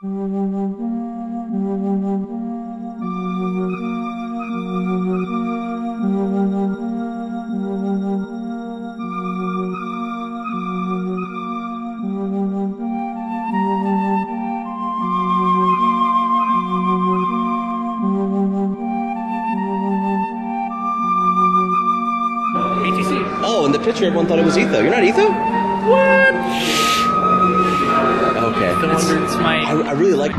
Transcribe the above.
Oh, in the picture, everyone thought it was Etho. You're not Etho? What? Okay. It's- wonder it's my I, I really like.